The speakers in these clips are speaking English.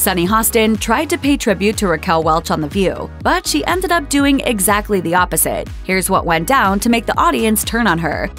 Sunny Hostin tried to pay tribute to Raquel Welch on The View, but she ended up doing exactly the opposite. Here's what went down to make the audience turn on her.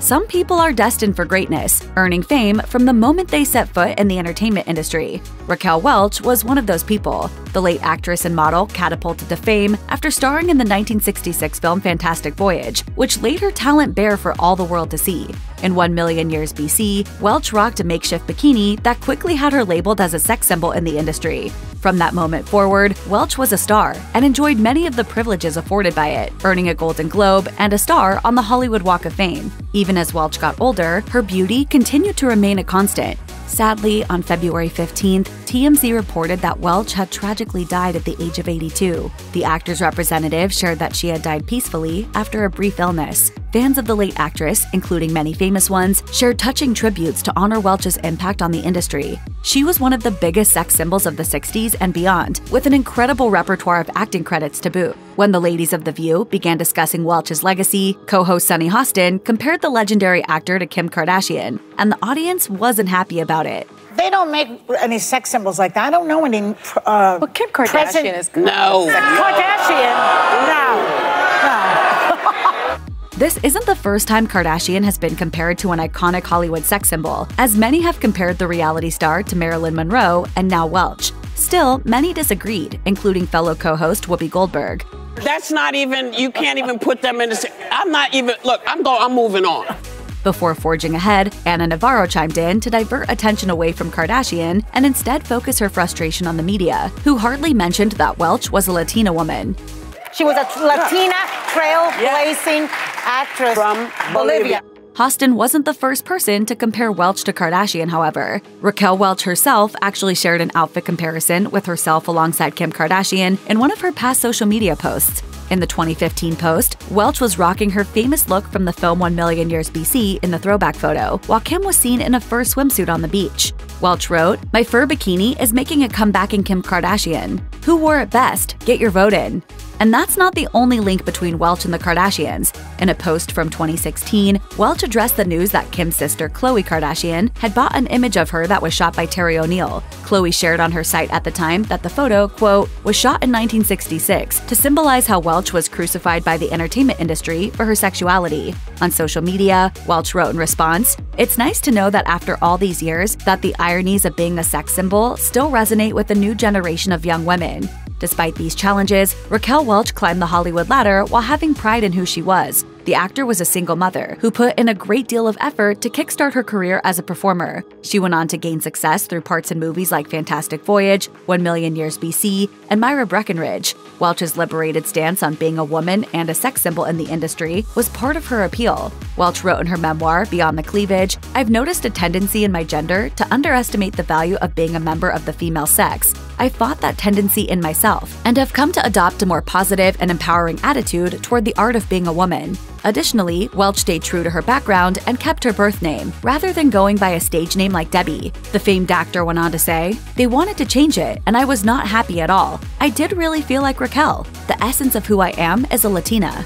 Some people are destined for greatness, earning fame from the moment they set foot in the entertainment industry. Raquel Welch was one of those people. The late actress and model catapulted to fame after starring in the 1966 film Fantastic Voyage, which laid her talent bare for all the world to see. In 1 million years BC, Welch rocked a makeshift bikini that quickly had her labeled as a sex symbol in the industry. From that moment forward, Welch was a star and enjoyed many of the privileges afforded by it, earning a Golden Globe and a star on the Hollywood Walk of Fame. Even as Welch got older, her beauty continued to remain a constant. Sadly, on February 15th, TMZ reported that Welch had tragically died at the age of 82. The actor's representative shared that she had died peacefully after a brief illness. Fans of the late actress, including many famous ones, shared touching tributes to honor Welch's impact on the industry. She was one of the biggest sex symbols of the 60s and beyond, with an incredible repertoire of acting credits to boot. When the ladies of The View began discussing Welch's legacy, co host Sunny Hostin compared the legendary actor to Kim Kardashian, and the audience wasn't happy about it. They don't make any sex symbols like that. I don't know any. Uh, well, Kim Kardashian present- is No. Kardashian. No. No. This isn't the first time Kardashian has been compared to an iconic Hollywood sex symbol, as many have compared the reality star to Marilyn Monroe and now Welch. Still, many disagreed, including fellow co host Whoopi Goldberg. That's not even. You can't even put them in the. sa- I'm not even. Look, I'm going. I'm moving on. Before forging ahead, Ana Navarro chimed in to divert attention away from Kardashian and instead focus her frustration on the media, who hardly mentioned that Welch was a Latina woman. She was a Latina trailblazing actress From Bolivia. Hostin wasn't the first person to compare Welch to Kardashian, however. Raquel Welch herself actually shared an outfit comparison with herself alongside Kim Kardashian in one of her past social media posts. In the 2015 post, Welch was rocking her famous look from the film 1 Million Years BC in the throwback photo, while Kim was seen in a fur swimsuit on the beach. Welch wrote, My fur bikini is making a comeback in Kim Kardashian. Who wore it best? Get your vote in. And that's not the only link between Welch and the Kardashians. In a post from 2016, Welch addressed the news that Kim's sister, Khloe Kardashian, had bought an image of her that was shot by Terry O'Neill. Khloe shared on her site at the time that the photo, quote, was shot in 1966 to symbolize how Welch was crucified by the entertainment industry for her sexuality. On social media, Welch wrote in response, It's nice to know that after all these years, that the ironies of being a sex symbol still resonate with the new generation of young women. Despite these challenges, Raquel Welch climbed the Hollywood ladder while having pride in who she was. The actor was a single mother who put in a great deal of effort to kickstart her career as a performer. She went on to gain success through parts in movies like Fantastic Voyage, 1 Million Years BC, and Myra Breckinridge. Welch's liberated stance on being a woman and a sex symbol in the industry was part of her appeal. Welch wrote in her memoir, Beyond the Cleavage, I've noticed a tendency in my gender to underestimate the value of being a member of the female sex. I fought that tendency in myself and have come to adopt a more positive and empowering attitude toward the art of being a woman. Additionally, Welch stayed true to her background and kept her birth name, rather than going by a stage name like Debbie. The famed actor went on to say, They wanted to change it, and I was not happy at all. I did really feel like Raquel. The essence of who I am is a Latina.